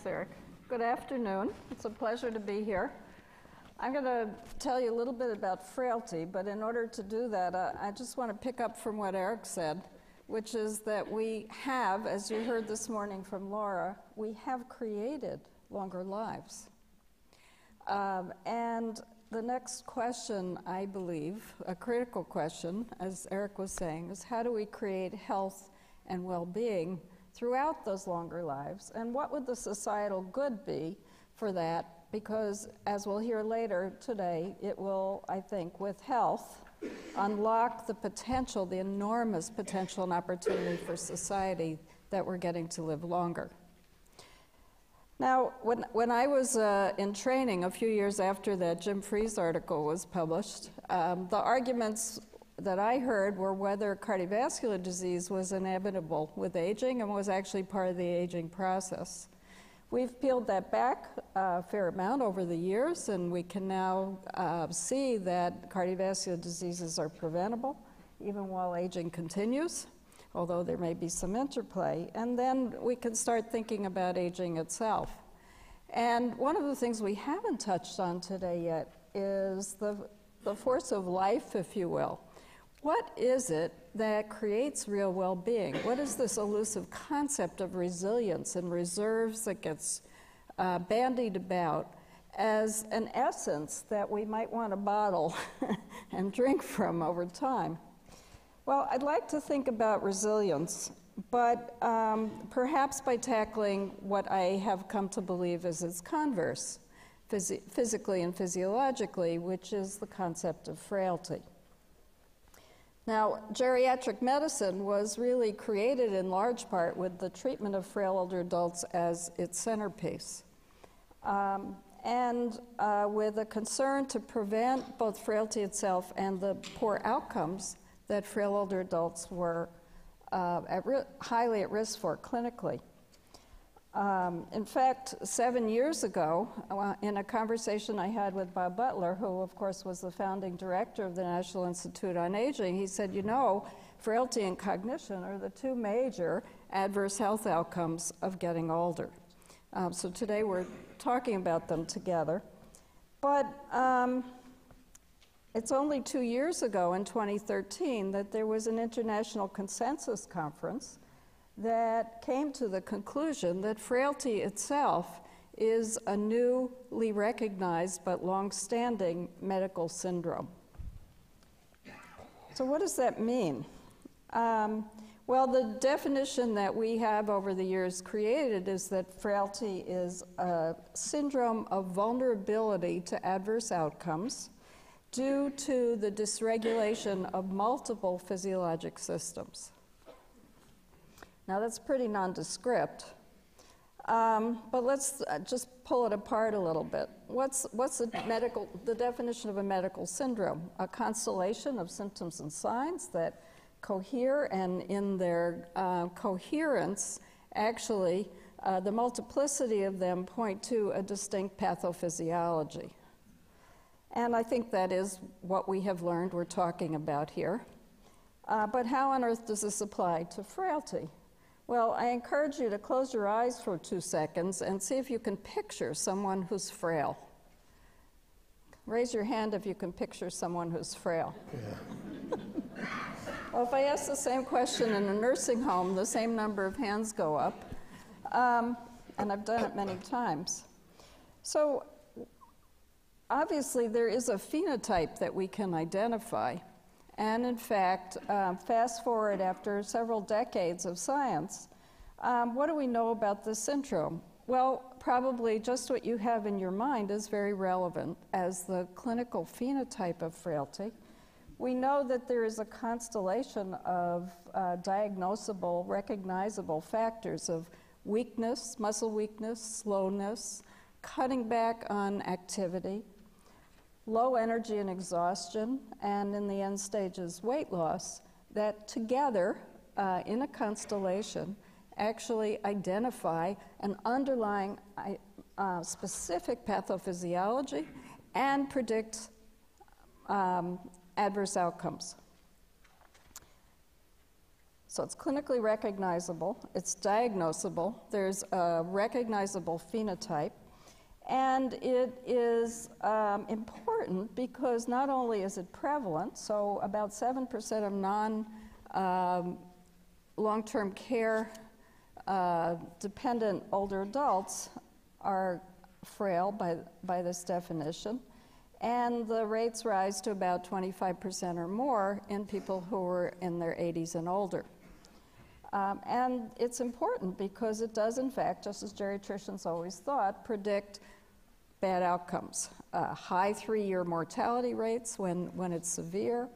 Thanks, Eric. Good afternoon. It's a pleasure to be here. I'm going to tell you a little bit about frailty, but in order to do that, uh, I just want to pick up from what Eric said, which is that we have, as you heard this morning from Laura, we have created longer lives. Um, and the next question, I believe, a critical question, as Eric was saying, is how do we create health and well being throughout those longer lives? And what would the societal good be for that because, as we'll hear later today, it will, I think, with health, unlock the potential, the enormous potential and opportunity for society that we're getting to live longer. Now, when, when I was uh, in training a few years after that Jim Fries article was published, um, the arguments that I heard were whether cardiovascular disease was inevitable with aging and was actually part of the aging process. We've peeled that back a fair amount over the years, and we can now uh, see that cardiovascular diseases are preventable even while aging continues, although there may be some interplay. And then we can start thinking about aging itself. And one of the things we haven't touched on today yet is the, the force of life, if you will. What is it that creates real well being? What is this elusive concept of resilience and reserves that gets uh, bandied about as an essence that we might want to bottle and drink from over time? Well, I'd like to think about resilience, but um, perhaps by tackling what I have come to believe is its converse, phys- physically and physiologically, which is the concept of frailty. Now, geriatric medicine was really created in large part with the treatment of frail older adults as its centerpiece. Um, and uh, with a concern to prevent both frailty itself and the poor outcomes that frail older adults were uh, at highly at risk for clinically. Um, in fact, seven years ago, uh, in a conversation I had with Bob Butler, who, of course, was the founding director of the National Institute on Aging, he said, You know, frailty and cognition are the two major adverse health outcomes of getting older. Um, so today we're talking about them together. But um, it's only two years ago, in 2013, that there was an international consensus conference that came to the conclusion that frailty itself is a newly recognized but long standing medical syndrome. So, what does that mean? Um, well, the definition that we have over the years created is that frailty is a syndrome of vulnerability to adverse outcomes due to the dysregulation of multiple physiologic systems. Now, that's pretty nondescript. Um, but let's uh, just pull it apart a little bit. What's, what's the, medical, the definition of a medical syndrome? A constellation of symptoms and signs that cohere, and in their uh, coherence, actually, uh, the multiplicity of them point to a distinct pathophysiology. And I think that is what we have learned we're talking about here. Uh, but how on earth does this apply to frailty? Well, I encourage you to close your eyes for two seconds and see if you can picture someone who's frail. Raise your hand if you can picture someone who's frail. Yeah. well, if I ask the same question in a nursing home, the same number of hands go up. Um, and I've done it many times. So, obviously, there is a phenotype that we can identify. And in fact, um, fast forward after several decades of science, um, what do we know about this syndrome? Well, probably just what you have in your mind is very relevant as the clinical phenotype of frailty. We know that there is a constellation of uh, diagnosable, recognizable factors of weakness, muscle weakness, slowness, cutting back on activity, low energy and exhaustion, and in the end stages, weight loss, that together uh, in a constellation actually identify an underlying uh, specific pathophysiology and predict um, adverse outcomes. So it's clinically recognizable, it's diagnosable, there's a recognizable phenotype, and it is um, important because not only is it prevalent, so about 7% of non um, long term care uh, dependent older adults are frail by, by this definition, and the rates rise to about 25% or more in people who are in their 80s and older. Um, and it's important because it does, in fact, just as geriatricians always thought, predict bad outcomes. Uh, high three year mortality rates when, when it's severe,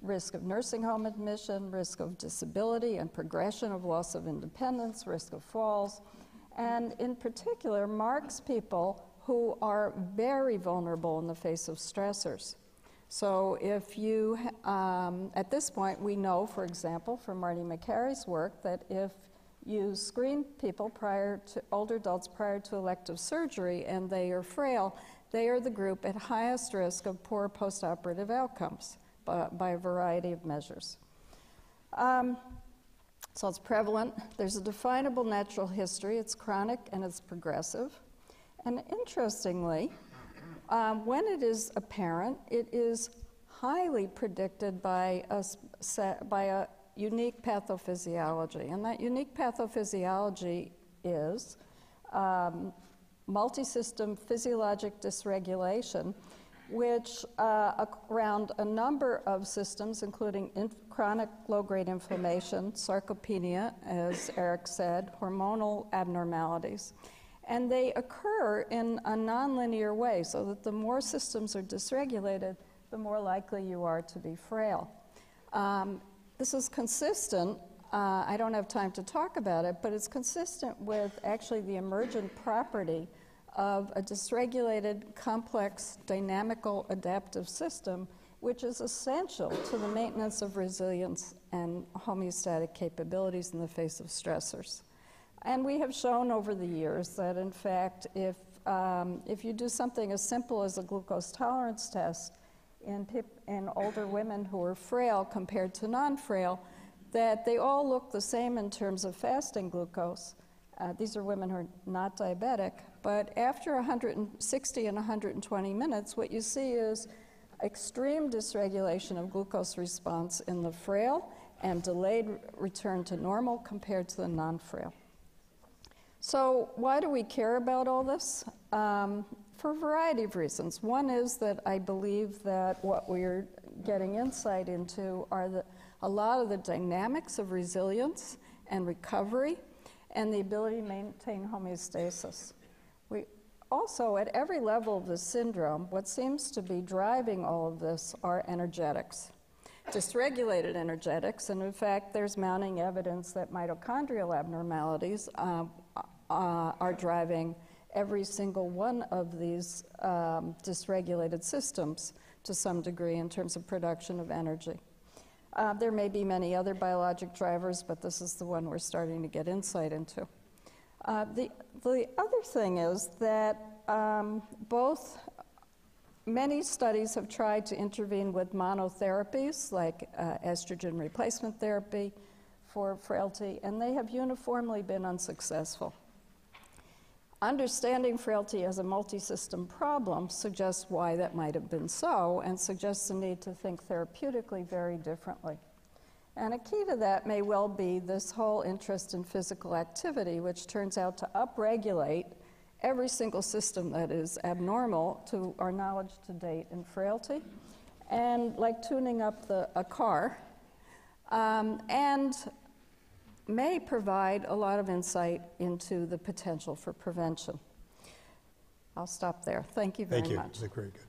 risk of nursing home admission, risk of disability and progression of loss of independence, risk of falls, and in particular, marks people who are very vulnerable in the face of stressors. So, if you, um, at this point, we know, for example, from Marty Makary's work, that if you screen people prior to older adults prior to elective surgery and they are frail, they are the group at highest risk of poor postoperative outcomes by, by a variety of measures. Um, so it's prevalent. There's a definable natural history. It's chronic and it's progressive. And interestingly, um, when it is apparent, it is highly predicted by a, by a unique pathophysiology. And that unique pathophysiology is um, multisystem physiologic dysregulation, which uh, around a number of systems, including chronic low grade inflammation, sarcopenia, as Eric said, hormonal abnormalities. And they occur in a nonlinear way, so that the more systems are dysregulated, the more likely you are to be frail. Um, this is consistent. Uh, I don't have time to talk about it, but it's consistent with actually the emergent property of a dysregulated, complex, dynamical, adaptive system, which is essential to the maintenance of resilience and homeostatic capabilities in the face of stressors. And we have shown over the years that, in fact, if, um, if you do something as simple as a glucose tolerance test, in, pip, in older women who are frail compared to non frail that they all look the same in terms of fasting glucose. Uh, these are women who are not diabetic, but after 160 and 120 minutes, what you see is extreme dysregulation of glucose response in the frail and delayed return to normal compared to the non frail. So, why do we care about all this? Um, for a variety of reasons. One is that I believe that what we're getting insight into are the, a lot of the dynamics of resilience and recovery and the ability to maintain homeostasis. We also, at every level of the syndrome, what seems to be driving all of this are energetics, dysregulated energetics, and in fact, there's mounting evidence that mitochondrial abnormalities uh, uh, are driving every single one of these um, dysregulated systems to some degree in terms of production of energy. Uh, there may be many other biologic drivers, but this is the one we're starting to get insight into. Uh, the, the other thing is that um, both many studies have tried to intervene with monotherapies like uh, estrogen replacement therapy for frailty, and they have uniformly been unsuccessful. Understanding frailty as a multi system problem suggests why that might have been so and suggests the need to think therapeutically very differently. And a key to that may well be this whole interest in physical activity, which turns out to upregulate every single system that is abnormal to our knowledge to date in frailty, and like tuning up the, a car. Um, and may provide a lot of insight into the potential for prevention. I'll stop there. Thank you very much. Thank you. much. Very good.